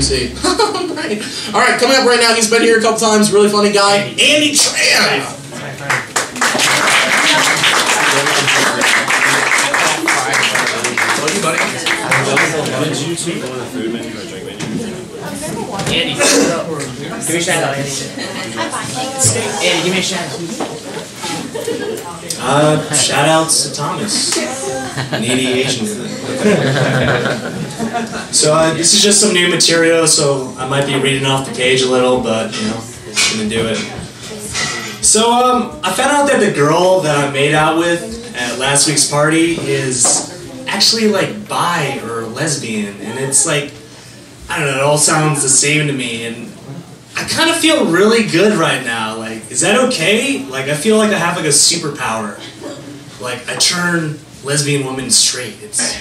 me see. right. All right, coming up right now, he's been here a couple times, really funny guy, Andy Tran. Love you, buddy. Did you two go on the food menu or drink menu? Andy, give me a shout out, Andy. Andy, give me a shout out. Uh, shout outs to Thomas, needy Asian guy. So uh, this is just some new material, so I might be reading off the page a little, but you know, just gonna do it. So um, I found out that the girl that I made out with at last week's party is actually like bi or lesbian, and it's like I don't know, it all sounds the same to me, and I kind of feel really good right now. Like, is that okay? Like, I feel like I have like a superpower. Like, I turn lesbian women straight. It's,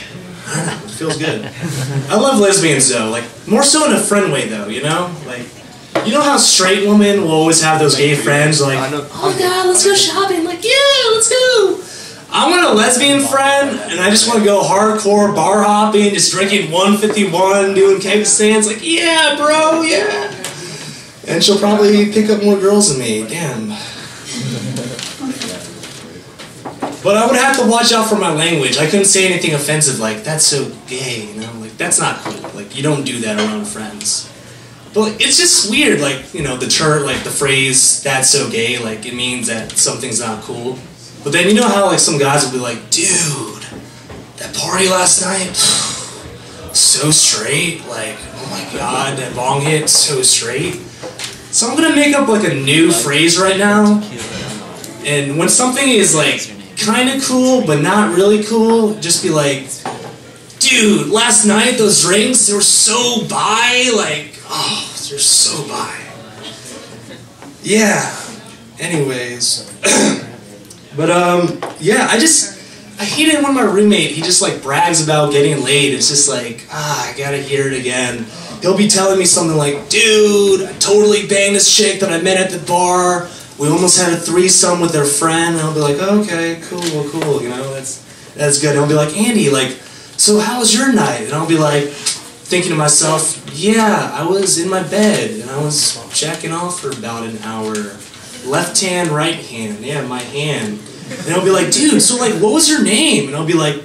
I don't know, it feels good. I love lesbians though, like, more so in a friend way though, you know? Like, you know how straight women will always have those gay friends, like, oh my god, let's go shopping. Like, yeah, let's go. I want a lesbian friend, and I just want to go hardcore bar hopping, just drinking 151, doing keg stands. Like, yeah, bro, yeah. And she'll probably pick up more girls than me. Damn. But I would have to watch out for my language. I couldn't say anything offensive like, that's so gay, you know? Like, that's not cool. Like, you don't do that around friends. But it's just weird, like, you know, the term, like, the phrase, that's so gay, like, it means that something's not cool. But then you know how, like, some guys will be like, dude, that party last night, so straight, like, oh my god, that bong hit, so straight. So I'm gonna make up like a new phrase right now. And when something is like kind of cool but not really cool, just be like, dude, last night those drinks they were so bi, like, oh, they're so bi. Yeah. Anyways, but um, yeah, I just I hate it when my roommate he just like brags about getting laid. It's just like ah, I gotta hear it again. He'll be telling me something like, dude, I totally banged this chick that I met at the bar. We almost had a threesome with their friend. And I'll be like, okay, cool, cool, you know, that's that's good. And he'll be like, Andy, like, so how was your night? And I'll be like, thinking to myself, yeah, I was in my bed and I was jacking off for about an hour. Left hand, right hand, yeah, my hand. And I'll be like, dude, so like, what was your name? And I'll be like,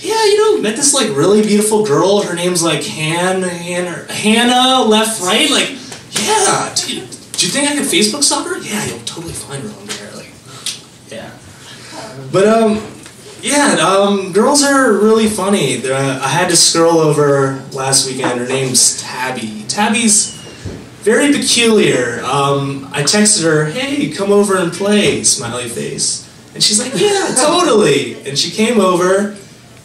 yeah, you know, met this like really beautiful girl. Her name's like Han, Han Hannah, left, right. Like, yeah, dude, do you think I could Facebook stalk her? Yeah, you'll totally find her on there. Like, yeah. But um, yeah, um, girls are really funny. They're, I had this girl over last weekend. Her name's Tabby. Tabby's very peculiar. Um, I texted her, "Hey, come over and play." Smiley face. And she's like, "Yeah, totally." And she came over.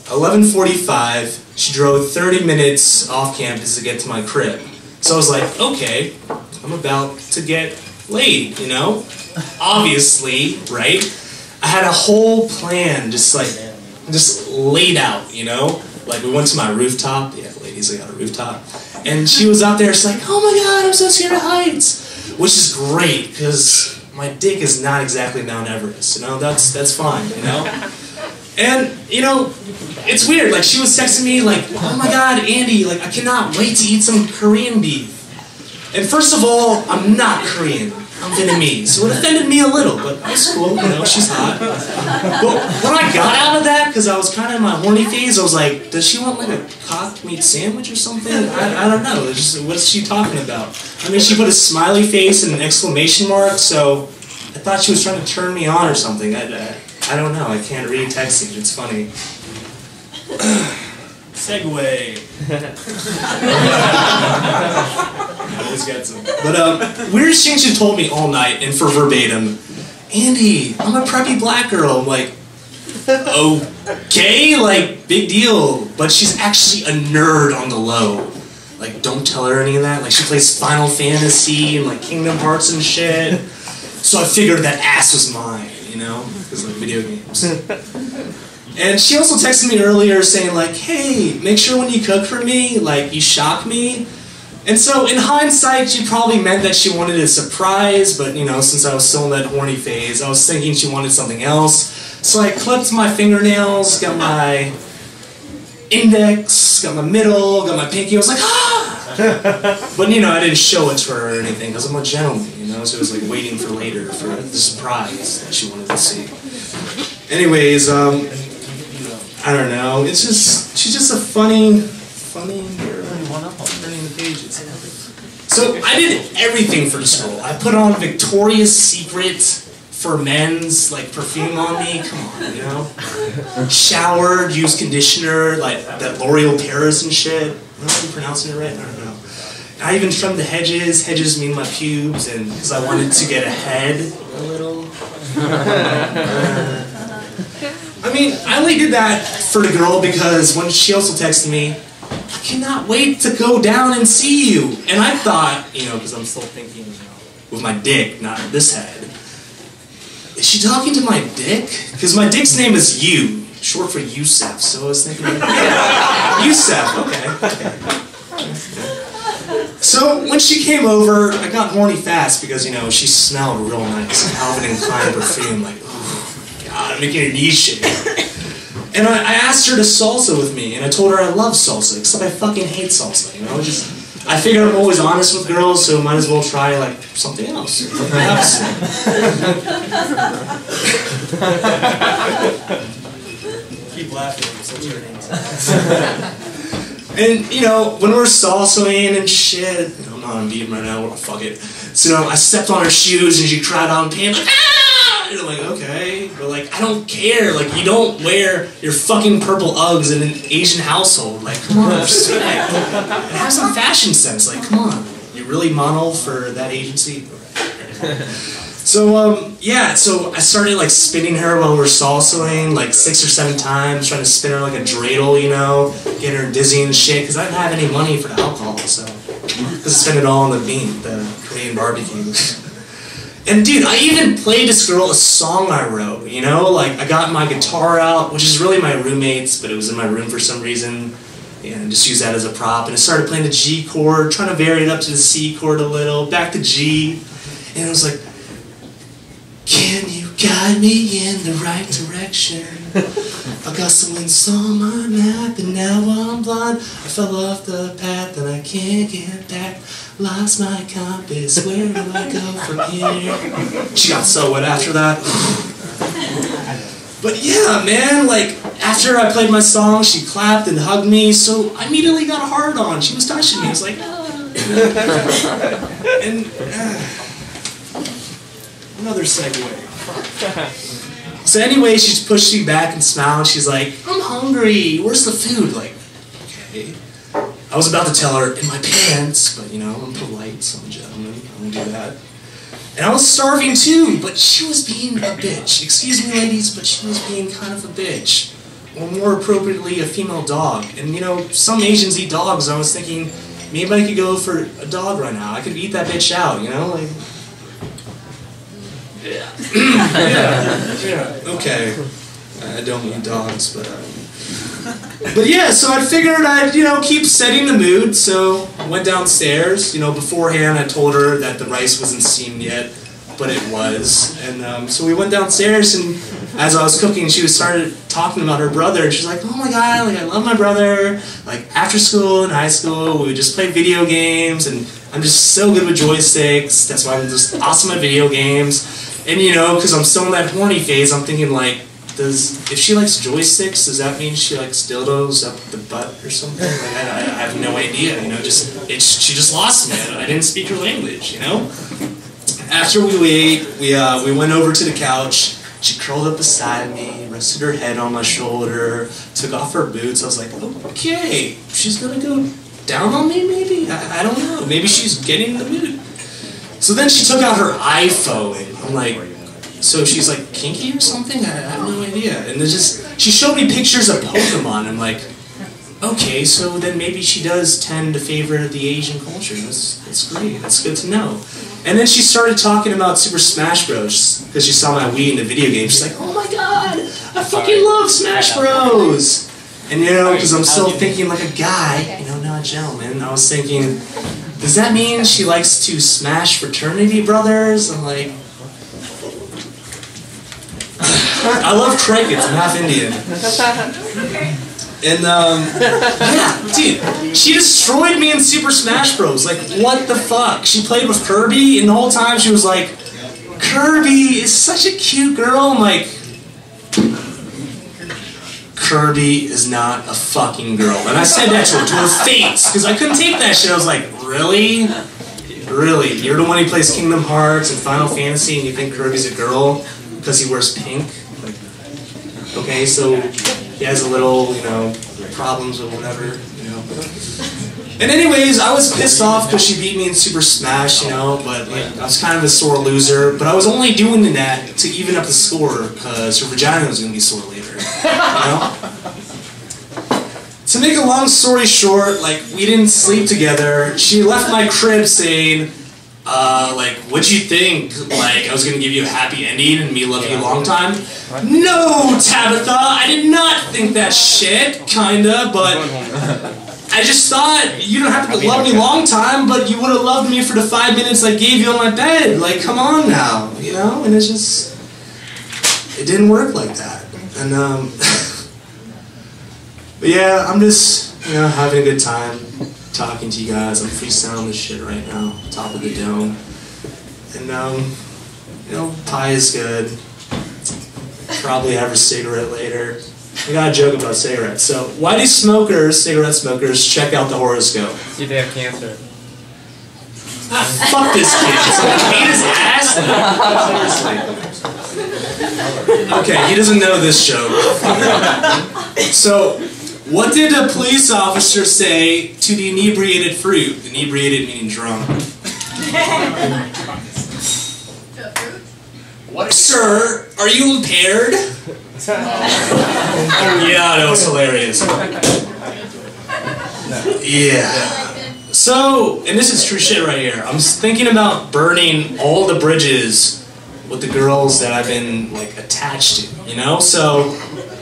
11:45. She drove 30 minutes off campus to get to my crib. So I was like, "Okay, I'm about to get laid," you know? Obviously, right? I had a whole plan, just like, just laid out, you know? Like we went to my rooftop. Yeah, ladies, I got a rooftop. And she was out there, it's like, "Oh my God, I'm so scared of heights," which is great because my dick is not exactly Mount Everest. You know, that's that's fine. You know. And you know, it's weird. Like she was texting me, like, "Oh my God, Andy! Like I cannot wait to eat some Korean beef." And first of all, I'm not Korean. I'm Vietnamese, so it offended me a little, but it's cool. You know, she's hot. But when I got out of that, because I was kind of in my horny phase, I was like, "Does she want like a cock meat sandwich or something?" I, I don't know. Just, what's she talking about? I mean, she put a smiley face and an exclamation mark, so I thought she was trying to turn me on or something. I, I, I don't know. I can't read texting. It's funny. segue. Always gets them. But um, thing she told me all night, and for verbatim, Andy, I'm a preppy black girl. I'm like, okay, like big deal. But she's actually a nerd on the low. Like, don't tell her any of that. Like, she plays Final Fantasy and like Kingdom Hearts and shit. So I figured that ass was mine, you know, because like video games. And she also texted me earlier saying like, hey, make sure when you cook for me, like you shock me. And so in hindsight, she probably meant that she wanted a surprise, but you know, since I was still in that horny phase, I was thinking she wanted something else. So I clipped my fingernails, got my index, got my middle, got my pinky. I was like, ah! but you know, I didn't show it to her or anything because I'm a gentleman, you know. So it was like waiting for later for the surprise that she wanted to see. Anyways, um, I don't know. It's just she's just a funny, funny girl. Turning the pages. So I did everything for this girl. I put on Victoria's Secret for men's like perfume on me. Come on, you know. Showered, used conditioner like that L'Oreal Paris and shit. Am I pronouncing it right? I don't know. I even trimmed the hedges. Hedges mean my pubes, and because I wanted to get ahead a little. I mean, I only did that for the girl because when she also texted me, I cannot wait to go down and see you. And I thought, you know, because I'm still thinking, you know, with my dick, not this head. Is she talking to my dick? Because my dick's name is you, short for Yusef. So I was thinking, yeah, Yusef. Okay. So when she came over, I got horny fast because you know she smelled real nice, Calvin and Klein perfume. Like, God, making a knees shake. And I, I asked her to salsa with me, and I told her I love salsa, except I fucking hate salsa. You know, just I figure I'm always honest with girls, so might as well try like something else. Keep laughing. And you know, when we're salsaing and shit, I'm not on beat right now. Well, fuck it. So you know, I stepped on her shoes and she cried out in pain, like ah! And I'm like, okay, but like I don't care. Like you don't wear your fucking purple Uggs in an Asian household. Like, come on, respect. And have some fashion sense. Like, come on, you really model for that agency. So um, yeah, so I started like spinning her while we were salsaing like six or seven times, trying to spin her like a dreidel, you know, get her dizzy and shit. Because I didn't have any money for the alcohol, so I spent it all on the bean, the Korean barbecues. And dude, I even played this girl a song I wrote. You know, like I got my guitar out, which is really my roommate's, but it was in my room for some reason. And just use that as a prop. And I started playing the G chord, trying to vary it up to the C chord a little, back to G. And it was like, can you guide me in the right direction? I got some links on my map and now I'm blind. I fell off the path and I can't get back. Lost my compass, where do I go from here? She got so wet after that. But yeah, man, like after I played my song, she clapped and hugged me, so I immediately got a hard on. She was touching me. I was like, and. Uh, Another segue. so anyway, she's pushed me back and smiled. She's like, I'm hungry. Where's the food? Like, okay. I was about to tell her in my pants, but you know, I'm polite, so I'm a gentleman. I don't do that. And I was starving too, but she was being a bitch. Excuse me, ladies, but she was being kind of a bitch. Or more appropriately, a female dog. And you know, some Asians eat dogs. I was thinking, maybe I could go for a dog right now. I could eat that bitch out, you know? Like, yeah. yeah. Yeah. Okay. I don't mean dogs, but. Uh, but yeah, so I figured I'd, you know, keep setting the mood, so I went downstairs. You know, beforehand I told her that the rice wasn't steamed yet, but it was. And um, so we went downstairs, and as I was cooking, she was started talking about her brother, and she's like, oh my god, like, I love my brother. Like, after school and high school, we would just play video games, and I'm just so good with joysticks. That's why I'm just awesome at video games. And you know, because I'm still in that horny phase, I'm thinking like, does if she likes joysticks, does that mean she likes dildos up the butt or something? Like, I, I have no idea. You know, just it's she just lost me. I didn't speak her language. You know. After we ate, we uh, we went over to the couch. She curled up beside me, rested her head on my shoulder, took off her boots. I was like, okay, she's gonna go down on me, maybe. I, I don't know. Maybe she's getting the mood. So then she took out her iPhone. I'm like, so she's like kinky or something? I, I have no idea. And then just she showed me pictures of Pokemon. I'm like, okay, so then maybe she does tend to favor the Asian culture. That's that's great. That's good to know. And then she started talking about Super Smash Bros. because she saw my Wii in the video game. She's like, oh my god, I fucking love Smash Bros. And you know, because I'm still thinking like a guy, you know, not a gentleman. I was thinking, does that mean she likes to smash fraternity brothers? I'm like, I love crickets. I'm half Indian. And um, yeah, dude, she destroyed me in Super Smash Bros. Like, what the fuck? She played with Kirby, and the whole time she was like, Kirby is such a cute girl. I'm like, Kirby is not a fucking girl. And I said that to her, to her face, because I couldn't take that shit. I was like, really? Really? You're the one who plays Kingdom Hearts and Final Fantasy, and you think Kirby's a girl because he wears pink? Okay, so he has a little, you know, problems or whatever, you know. And anyways, I was pissed off because she beat me in Super Smash, you know, but like, I was kind of a sore loser. But I was only doing that to even up the score because her vagina was gonna be sore later, you know. To make a long story short, like we didn't sleep together. She left my crib saying, uh, like, what'd you think? Like, I was gonna give you a happy ending and me love you a long time? No, Tabitha, I did not think that shit, kinda, but I just thought you don't have to love me long time, but you would have loved me for the five minutes I gave you on my bed. Like, come on now, you know? And it's just, it didn't work like that. And, um, but yeah, I'm just, you know, having a good time talking to you guys. I'm freestyling this shit right now, top of the dome. And, um, you know, pie is good. Probably have a cigarette later. I got a joke about cigarettes. So, why do smokers, cigarette smokers, check out the horoscope? See if they have cancer. Fuck this kid. Someone hate his ass? Seriously. Okay, he doesn't know this joke. So, what did a police officer say to the inebriated fruit? Inebriated meaning drunk. what, Sir, are you impaired? yeah, that was hilarious. Yeah. So, and this is true shit right here. I'm thinking about burning all the bridges with the girls that I've been like attached to, you know? So,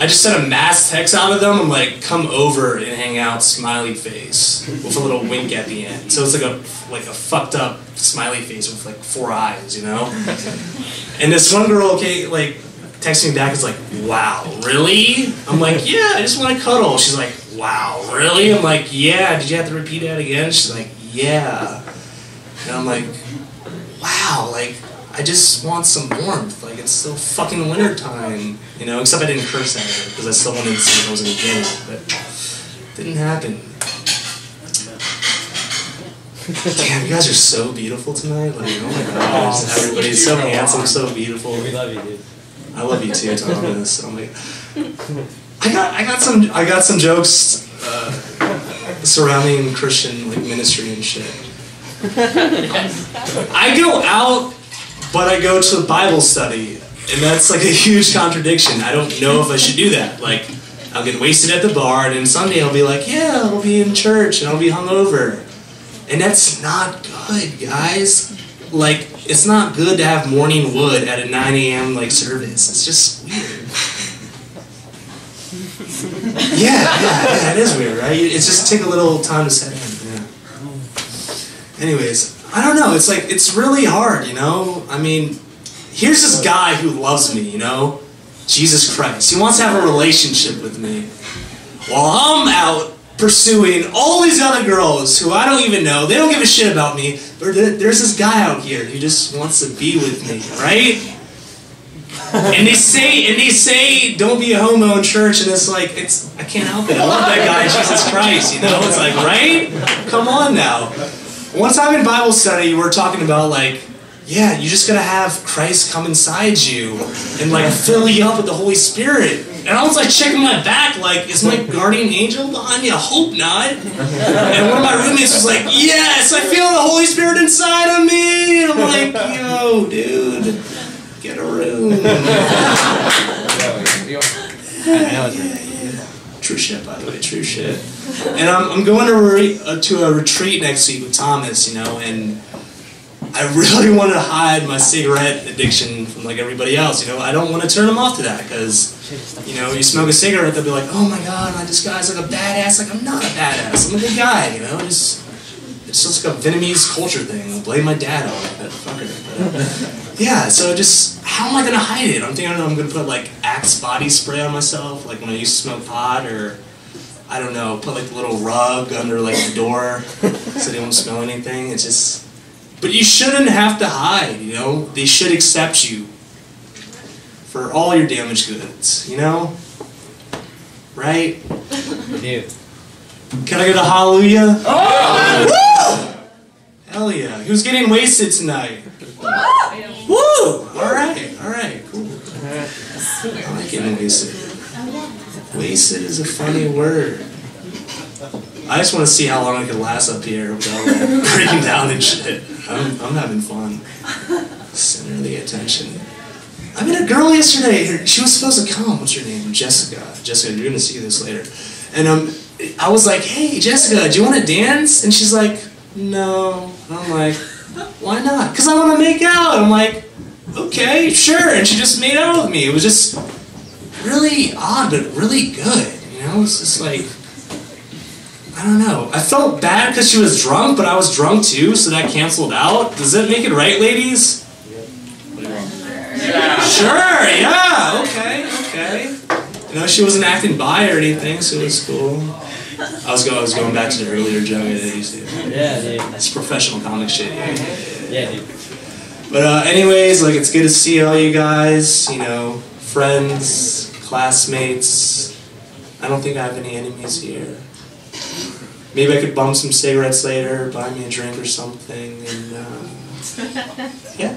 I just sent a mass text out of them. I'm like, come over and hang out, smiley face, with a little wink at the end. So it's like a like a fucked up smiley face with like four eyes, you know? And this one girl, okay, like texts me back is like, wow, really? I'm like, yeah, I just want to cuddle. She's like, wow, really? I'm like, yeah. Did you have to repeat that again? She's like, yeah. And I'm like, wow, like I just want some warmth. Like it's still fucking winter time, you know. Except I didn't curse at her because I still wanted to see if I was gonna get it, but didn't happen. Damn, you guys are so beautiful tonight. Like, oh my gosh, everybody's so handsome, so beautiful. We love you, dude. I love you too, Thomas. I'm like, I got, I got some, I got some jokes uh, surrounding Christian like ministry and shit. I go out, but I go to Bible study, and that's like a huge contradiction. I don't know if I should do that. Like, I'll get wasted at the bar, and then Sunday I'll be like, yeah, I'll be in church, and I'll be hungover, and that's not good, guys. Like, it's not good to have morning wood at a 9 a.m. like service. It's just weird. yeah, yeah, yeah, it is weird, right? It's just take a little time to set in. Yeah. Anyways, I don't know. It's like it's really hard, you know. I mean, here's this guy who loves me, you know, Jesus Christ. He wants to have a relationship with me, while I'm out pursuing all these other girls who I don't even know. They don't give a shit about me. But there's this guy out here who just wants to be with me, right? and they say and they say don't be a homo in church, and it's like it's I can't help it. I love that guy, Jesus Christ. You know, it's like right? Come on now. One time in Bible study, we were talking about like, yeah, you just gotta have Christ come inside you and like fill you up with the Holy Spirit. And I was like checking my back, like, is my guardian angel behind me? I hope not. And one of my roommates was like, yes, I feel the Holy Spirit inside of me. And I'm like, yo, dude, get a room. True shit, by the way, true shit. And I'm, I'm going to, uh, to a retreat next week with Thomas, you know, and I really want to hide my cigarette addiction from like everybody else, you know. I don't want to turn them off to that because, you know, you smoke a cigarette, they'll be like, oh my god, like, this guy's like a badass. Like, I'm not a badass. I'm a good guy, you know. It's just like a Vietnamese culture thing. I'll blame my dad on it, that fucker. But, yeah, so just, how am I going to hide it? I'm thinking I'm going to put like Axe body spray on myself, like when I used to smoke pot, or I don't know, put like a little rug under like the door so they won't smell anything. It's just, but you shouldn't have to hide. You know, they should accept you for all your damaged goods. You know, right? Dude. Can I get a hallelujah? Oh! Hell yeah! Who's getting wasted tonight? Woo! All right, all right, cool. I like getting wasted. Wasted is a funny word. I just want to see how long I can last up here without breaking down and shit. I'm, I'm having fun. Center the attention. I met a girl yesterday. She was supposed to come. What's her name? Jessica. Jessica, you're gonna see this later. And um, I was like, "Hey, Jessica, do you want to dance?" And she's like, "No." And I'm like, "Why not?" Because I want to make out. I'm like, "Okay, sure." And she just made out with me. It was just really odd, but really good. You know, it's just like. I don't know. I felt bad because she was drunk, but I was drunk too, so that canceled out. Does that make it right, ladies? Yeah. Sure, yeah, okay, okay. You know, she wasn't acting bi or anything, so it was cool. I was going, I was going back to the earlier joke that I used to. Yeah, dude. It's professional comic shit. Yeah, yeah, yeah. Yeah, dude. But uh, anyways, like it's good to see all you guys. You know, friends, classmates. I don't think I have any enemies here. Maybe I could bum some cigarettes later, buy me a drink or something, and uh, yeah.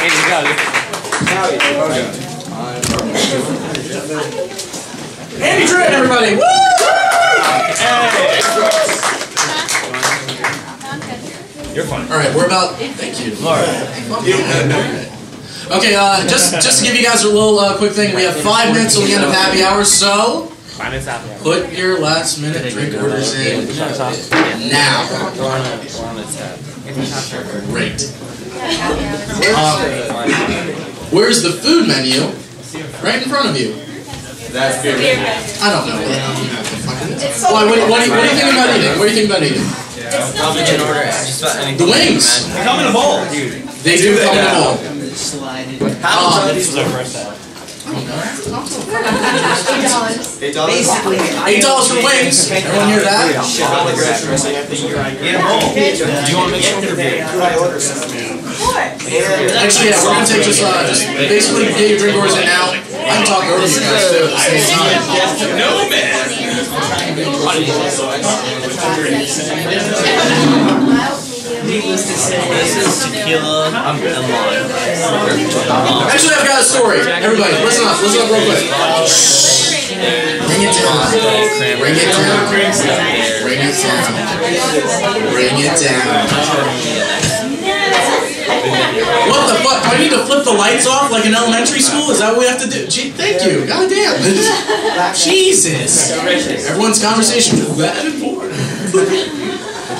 Andy, you got it. Andy Tran, everybody! Woo! You're fine. All right, we're about. Thank you. All right. Okay, uh, just just to give you guys a little uh, quick thing, we have five minutes till the end of happy hour, so Five minutes after. put your last minute drink orders in now. We're on a, we're on a tab. Great. Um, where's the food menu? Right in front of you. That's good. I don't know. Why? What, what, do you, what do you think about eating? What do you think about eating? Probably in order. Just about anything. The wings. They come in a bowl. They do come in a bowl. How Um, much this was our first time? Eight dollars. Basically, Eight dollars for wings. Everyone hear that? Get a bowl. Do you want to make sure Actually, yeah, we're gonna take just uh, just basically get your drink orders in now. I can talk over you guys too at the same time. No, man. needless to say, this is tequila. I'm, I'm lying. Actually, I've got a story. Everybody, listen up. Listen up real quick. Bring it down. Bring it down. Bring it down. Bring it down. What the fuck? Do I need to flip the lights off like in elementary school? Is that what we have to do? Gee, thank you. God damn. Jesus. Everyone's conversation is that important.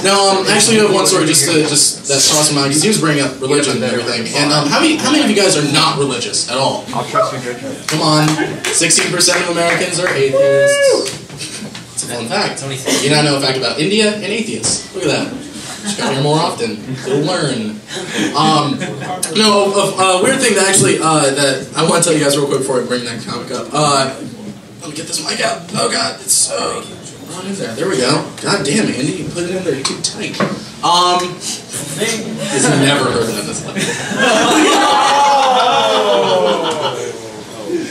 No, um, actually, I have one story just to just that's awesome out because he was bringing up religion and everything. And um, how many how many of you guys are not religious at all? I'll trust you, Judge. Come on, sixteen percent of Americans are atheists. It's a fun fact. You now know a fact about India and atheists. Look at that. Just come here more often. You'll learn. Um, no, a, a weird thing that actually uh, that I want to tell you guys real quick before I bring that comic up. Uh, let me get this mic out. Oh God, it's so. Run in there. There we go. God damn, Andy, you put it in there too tight. Um, he's never heard that in his life.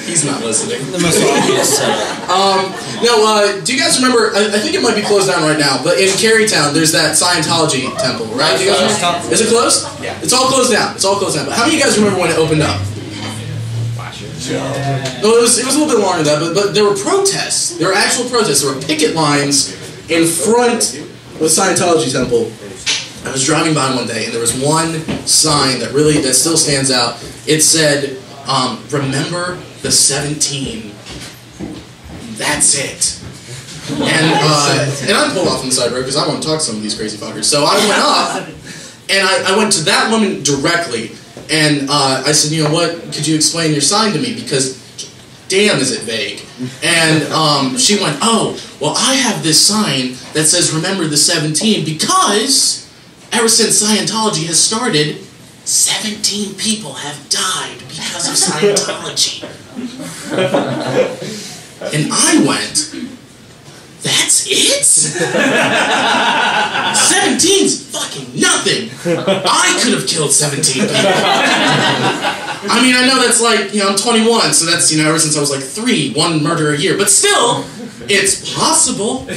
He's not listening. The most obvious setup. Um, no, uh, do you guys remember? I, I think it might be closed down right now, but in Carytown, there's that Scientology temple, right? Do you guys remember? Is it closed? Yeah. It's all closed down. It's all closed down. But how many of you guys remember when it opened up? No, it was, it was a little bit longer than that, but, but there were protests. There were actual protests. There were picket lines in front of the Scientology temple. I was driving by one day, and there was one sign that really that still stands out. It said, um, "Remember the 17." That's it. And uh, and I pulled off on the side road because I want to talk to some of these crazy fuckers. So I went up, and I, I went to that woman directly, and uh, I said, you know what? Could you explain your sign to me? Because damn, is it vague. And um, she went, oh, well, I have this sign that says remember the 17 because ever since Scientology has started, 17 people have died because of Scientology. and I went, that's it? 17's fucking nothing. I could have killed 17 people. I mean, I know that's like, you know, I'm 21, so that's, you know, ever since I was like three, one murder a year. But still, it's possible.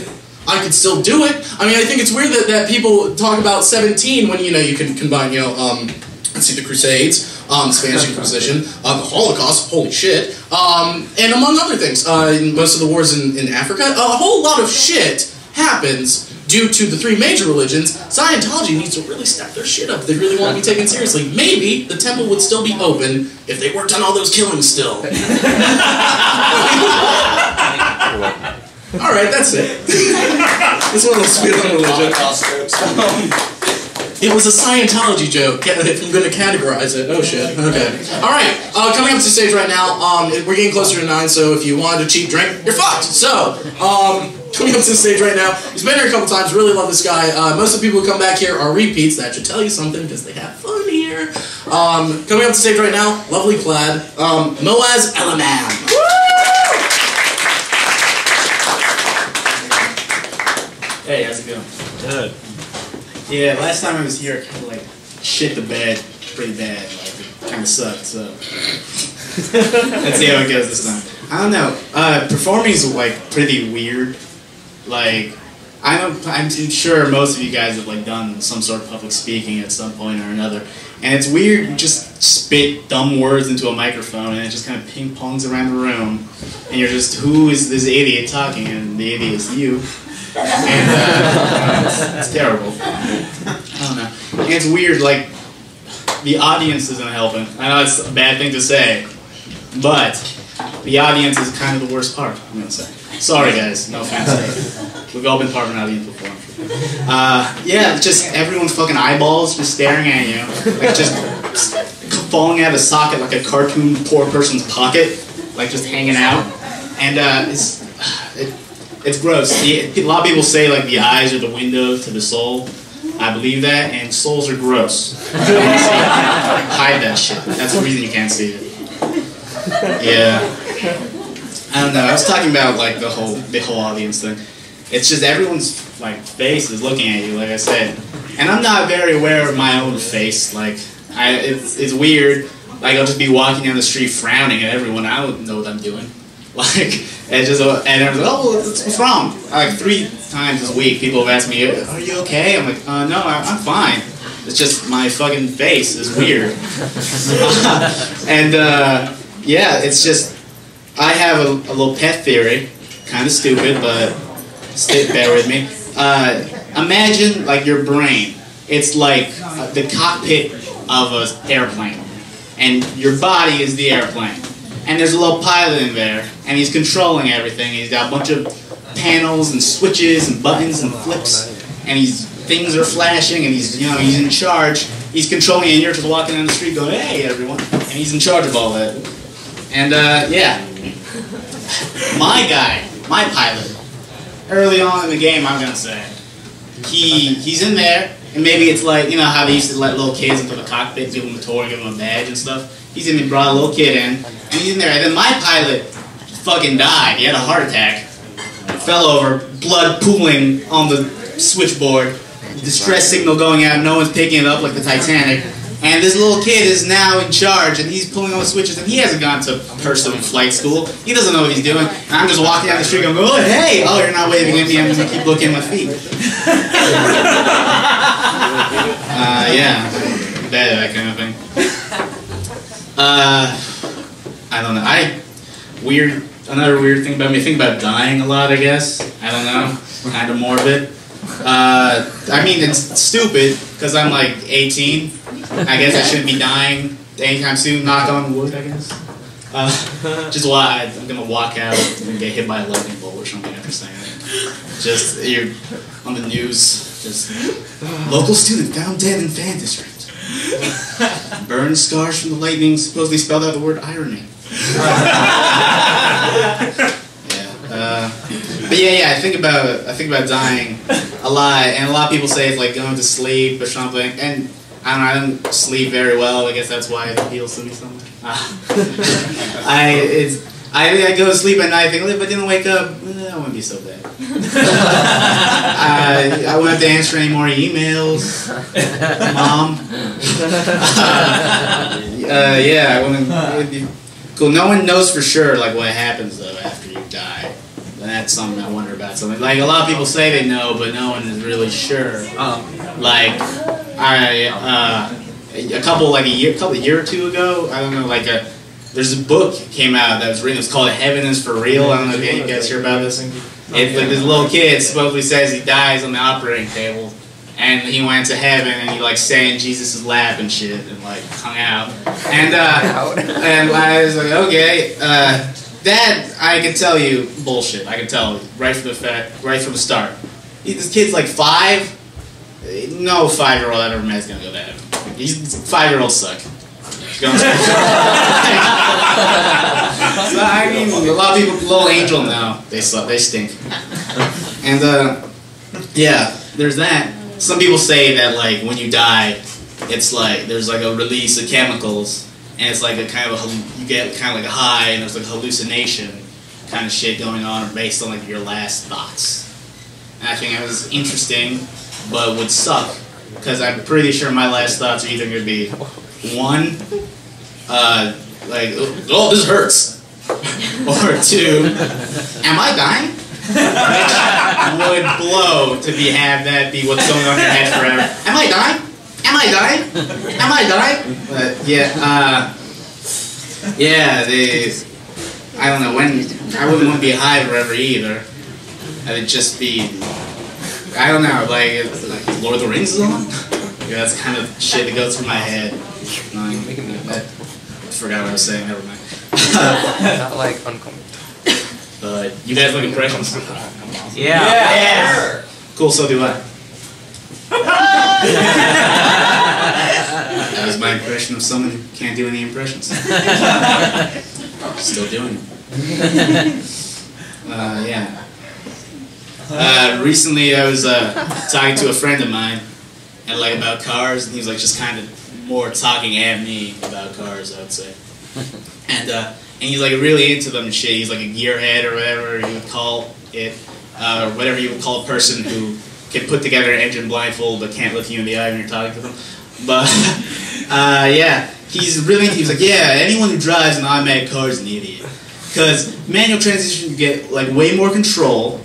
I could still do it. I mean, I think it's weird that, that people talk about 17 when, you know, you can combine, you know, um, let's see, the Crusades, um, Spanish Inquisition, uh, the Holocaust, holy shit, um, and among other things. Uh, in most of the wars in, in Africa, a whole lot of shit happens due to the three major religions. Scientology needs to really step their shit up if they really want to be taken seriously. Maybe the temple would still be open if they worked on all those killings still. All right, that's it. this one will spiel on religion. It was a Scientology joke. If I'm going to categorize it, oh shit. Okay. All right. Uh, coming up to stage right now. Um, we're getting closer to nine, so if you wanted a cheap drink, you're fucked. So, um, coming up to the stage right now. He's been here a couple times. Really love this guy. Uh, most of the people who come back here are repeats. That should tell you something because they have fun here. Um, coming up to stage right now, lovely clad, um, Moaz Elemam. Hey, how's it going? Good. Yeah, last time I was here, I kind of like shit the bed pretty bad. Like, it kind of sucked, so. Let's see how it goes this time. I don't know. Uh, performing is like pretty weird. Like, I'm, I'm sure most of you guys have like done some sort of public speaking at some point or another. And it's weird, you just spit dumb words into a microphone and it just kind of ping pongs around the room. And you're just, who is this idiot talking? And the idiot is you. It's, terrible. I don't know. It's weird, like, the audience isn't helping. I know it's a bad thing to say, but the audience is kind of the worst part, I'm gonna say. Sorry, guys, no offense. We've all been part of an audience before. Uh, yeah, just everyone's fucking eyeballs just staring at you. Like, just falling out of socket like a cartoon poor person's pocket, like just hanging out. And uh, it's, it, it's gross. A lot of people say like the eyes are the window to the soul. I believe that, and souls are gross. Hide that shit. That's the reason you can't see it. Yeah. I don't know. I was talking about like the whole the whole audience thing. It's just everyone's like face is looking at you, like I said, and I'm not very aware of my own face. Like I, it's it's weird. Like I'll just be walking down the street frowning at everyone. I don't know what I'm doing. Like and just uh, and was like, oh, what's, wrong? Like three times this week, people have asked me, are you okay? I'm like, uh, no, I'm fine. It's just my fucking face is weird. and uh, yeah, it's just I have a, a little pet theory, kind of stupid, but stay, bear with me. Uh, imagine like your brain. It's like uh, the cockpit of an airplane, and your body is the airplane. And there's a little pilot in there, and he's controlling everything. He's got a bunch of panels and switches and buttons and flips, and he's things are flashing, and he's you know he's in charge. He's controlling, and you're just walking down the street going, "Hey, everyone!" And he's in charge of all that. And uh, yeah, my guy, my pilot, early on in the game, I'm gonna say, he he's in there, and maybe it's like you know how they used to let little kids into the cockpit, give them a tour, give them a badge and stuff. He's even brought a little kid in, and he's in there, and then my pilot fucking died. He had a heart attack, fell over, blood pooling on the switchboard, distress signal going out, no one's picking it up like the Titanic. And this little kid is now in charge, and he's pulling all the switches, and he hasn't gone to personal flight school. He doesn't know what he's doing. And I'm just walking down the street going, oh, hey! Oh, you're not waving at me, I'm just gonna keep looking at my feet. uh, yeah. That, that kind of thing. Uh, I don't know. I, weird, another weird thing about me, think about dying a lot, I guess. I don't know. Kind of morbid. Uh, I mean, it's stupid, because I'm like 18. I guess I shouldn't be dying anytime soon. Knock on wood, I guess. Uh, just why I'm gonna walk out and get hit by a lightning bolt or something after saying it. Just you're on the news. Just local student found dead in fan district. Burn scars from the lightning. Supposedly spelled out the word irony. yeah. Uh, but yeah, yeah. I think about I think about dying a lot, and a lot of people say it's like going to sleep or something, and I don't know. I don't sleep very well. I guess that's why it appeals to me so much. I it's I, I go to sleep at night. Think, "Oh, if I didn't wake up, eh, that wouldn't be so bad. uh, I won't have to answer any more emails, mom. uh, yeah, I wouldn't. it'd be Cool. No one knows for sure like what happens though after you die. And that's something I wonder about. Something like a lot of people say they know, but no one is really sure. Like I, uh, a couple like a year, couple year or two ago, I don't know, like a. There's a book came out that was written. It's called "Heaven Is for Real." I don't know if any of you guys hear about this. It's like this little kid supposedly says he dies on the operating table, and he went to heaven and he like sat in Jesus' lap and shit and like hung out. And uh, and I was like, okay, uh, that I can tell you bullshit. I can tell right from the fact, right from the start. This kid's like five. No five year old I've ever met is gonna go to heaven. Five year olds suck. So I mean, a lot of people, little angel now, they suck, they stink. And uh, yeah, there's that. Some people say that like when you die, it's like there's like a release of chemicals, and it's like a kind of a you get kind of like a high, and there's like hallucination kind of shit going on based on like your last thoughts. And I think that was interesting, but would suck because I'm pretty sure my last thoughts are either going to be one, uh, like oh this hurts, or two, am I dying? would blow to be have that be what's going on in your head forever. Am I dying? Am I dying? Am I dying? But yeah, uh, yeah, they. I don't know when. I wouldn't want to be high forever either. I would just be. I don't know, like, like Lord of the Rings is on. Yeah, that's kind of shit that goes through my head. Um, I forgot what I was saying. Never mind. Not like uncomfortable. But you guys like impressions? Yeah. Cool, so do I. that was my impression of someone who can't do any impressions. Still doing it. Uh, yeah. Uh, recently, I was uh, talking to a friend of mine, and like about cars, and he was like just kind of more talking at me about cars, I would say. And uh, and he's like really into them and shit. He's like a gearhead or whatever you would call it, uh, or whatever you would call a person who can put together an engine blindfold but can't look you in the eye when you're talking to them. But uh, yeah, he's really he was like, yeah, anyone who drives an automatic car is an idiot because manual transmission you get like way more control,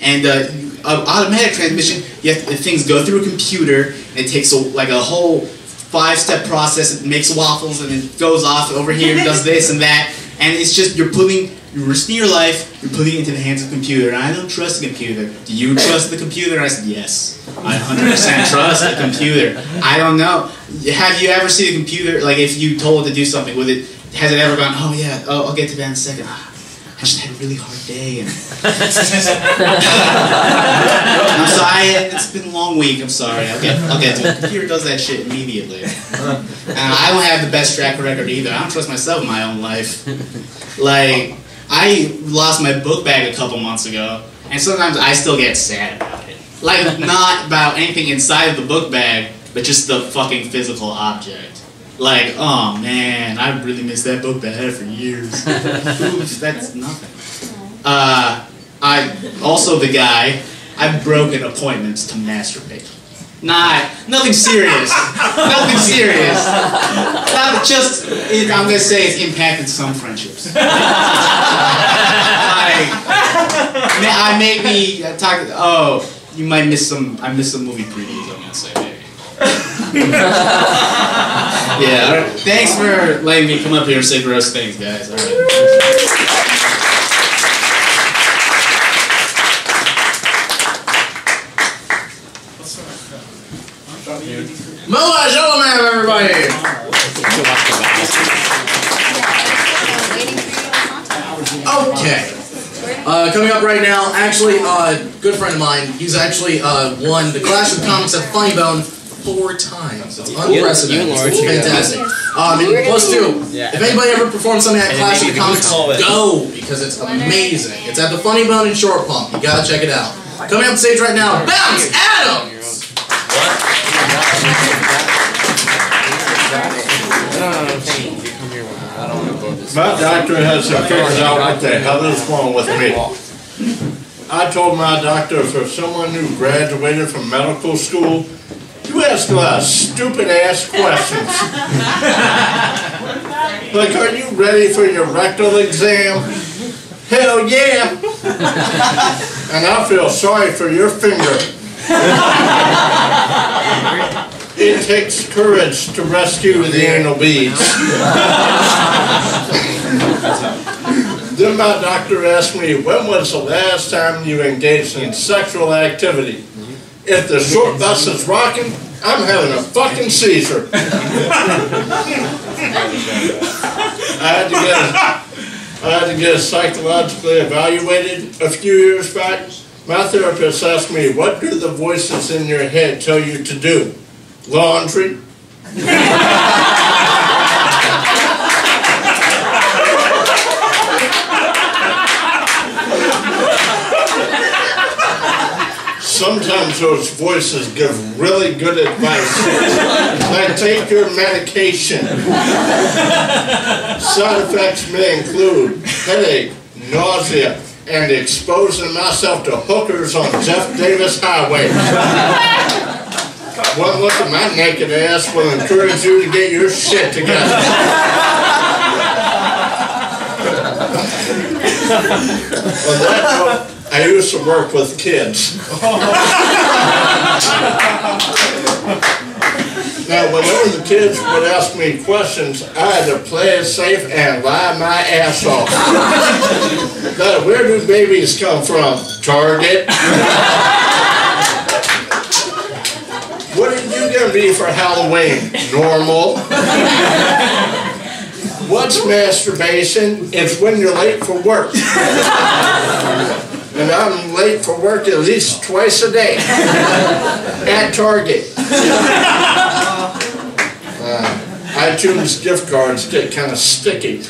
and uh, uh, automatic transmission you have to, things go through a computer and it takes a, like a whole five step process. It makes waffles and it goes off over here and does this and that, and it's just you're putting you're risking your life. You're putting it into the hands of a computer. And I don't trust the computer. Do you trust the computer? And I said yes. I 100% trust the computer. I don't know. Have you ever seen a computer like if you told it to do something with it? Has it ever gone? Oh yeah. Oh, I'll get to that in a second. I just had a really hard day. And I'm sorry. It's been a long week. I'm sorry. I'll get. I'll get to it. The computer does that shit immediately. And I don't have the best track record either. I don't trust myself in my own life. Like I lost my book bag a couple months ago, and sometimes I still get sad about it. Like not about anything inside of the book bag, but just the fucking physical object. Like, oh man, I really missed that book bag I had for years. Oops, that's nothing. Uh, I also the guy. I've broken appointments to masturbate. Not nothing serious. nothing serious. Not just. It, I'm gonna say it's impacted some friendships. like, I maybe uh, talk. Oh, you might miss some. I missed some movie previews. I'm gonna say maybe. Yeah. Right. Thanks for letting me come up here and say gross things, guys. All right. Moa everybody! Okay. Uh, coming up right now, actually, uh, good friend of mine, he's actually uh, won the Clash of Comics at Funny Bone four times. It's unprecedented. you and It's fantastic. Um, and plus two, if anybody ever performs something at And Clash then of maybe we Comics, go because it's amazing. It's at the Funny Bone in Short Pump. You gotta check it out. Coming up on stage right now, Bounce Adams. My doctor hasn't figured out what the hell is wrong with me. I told my doctor for someone who graduated from medical school, you ask a lot of stupid ass questions. like, are you ready for your rectal exam? Hell yeah! and I feel sorry for your finger. It takes courage to rescue the anal beads. then my doctor asked me, when was the last time you engaged in sexual activity? If the short bus is rocking, I'm having a fucking seizure. I had to get I had to get psychologically evaluated a few years back. My therapist asked me, what do the voices in your head tell you to do? Laundry? Sometimes those voices give really good advice. like take your medication. Side effects may include headache, nausea, and exposing myself to hookers on Jeff Davis Highway. One look at my naked ass will encourage you to get your shit together. I used to work with kids. now, whenever the kids would ask me questions, I had to play it safe and lie my ass off. now, where do babies come from? Target. what are you to be for Halloween? Normal. What's masturbation? It's when you're late for work. And I'm late for work at least twice a day at Target. Uh, iTunes gift cards get kind of sticky.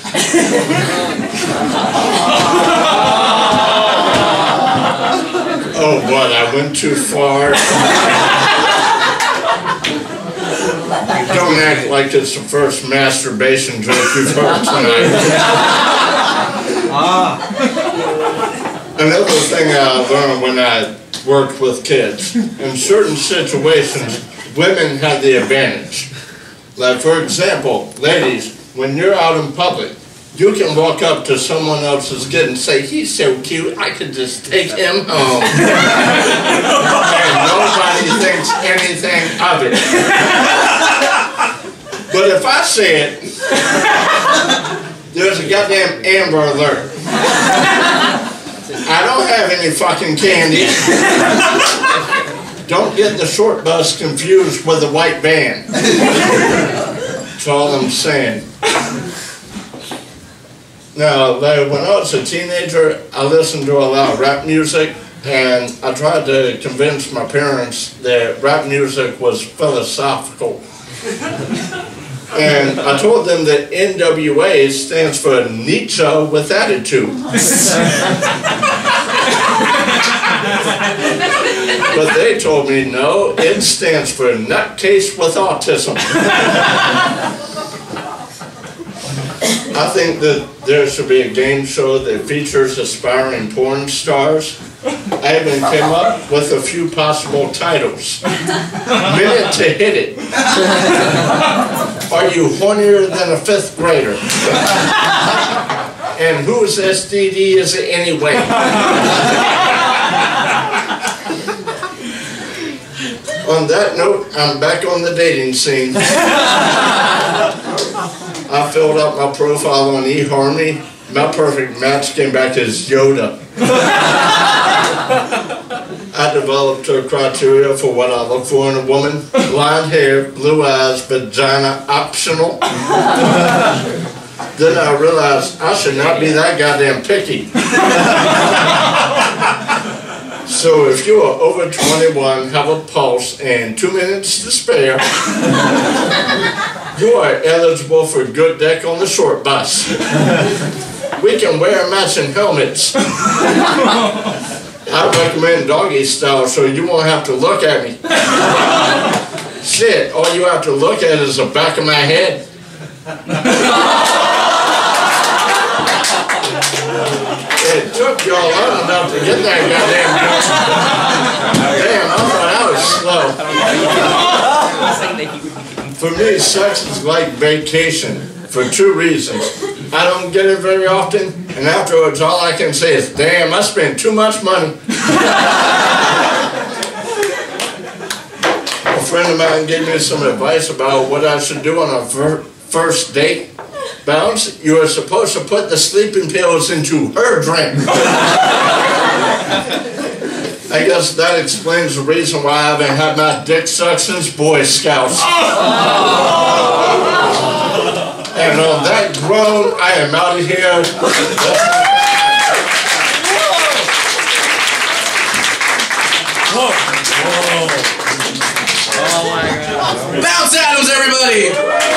oh, but I went too far. Don't act like it's the first masturbation joke you've heard tonight. Another thing I learned when I worked with kids, in certain situations, women have the advantage. Like, for example, ladies, when you're out in public, you can walk up to someone else's kid and say, he's so cute, I could just take him home. and nobody thinks anything of it. But if I say it, there's a goddamn Amber Alert. I don't have any fucking candy. don't get the short bus confused with the white van. That's all I'm saying. Now, like, when oh, I was a teenager, I listened to a lot of rap music, and I tried to convince my parents that rap music was philosophical. And I told them that NWA stands for Nietzsche with attitude. but they told me no, it stands for nutcase with autism. I think that there should be a game show that features aspiring porn stars. I even came up with a few possible titles. Minute to hit it. Are you hornier than a fifth grader? and whose STD is it anyway? on that note, I'm back on the dating scene. I filled out my profile on eHarmony. My perfect match came back as Yoda. I developed a criteria for what I look for in a woman. Blonde hair, blue eyes, vagina optional. then I realized I should not be that goddamn picky. so if you are over 21, have a pulse, and two minutes to spare, you are eligible for good deck on the short bus. We can wear matching helmets. I recommend doggy style so you won't have to look at me. Shit, all you have to look at is the back of my head. It took y'all long enough to get that goddamn gun. Damn, I thought I was slow. For me, sex is like vacation for two reasons. I don't get it very often, and afterwards, all I can say is, damn, I spent too much money. A friend of mine gave me some advice about what I should do on a fir- first date. Bounce, you are supposed to put the sleeping pills into her drink. I guess that explains the reason why I haven't had my dick sucked since Boy Scouts. Oh! And on that groan, I am out of here. Whoa. Whoa. Oh my God. Bounce Adams, everybody!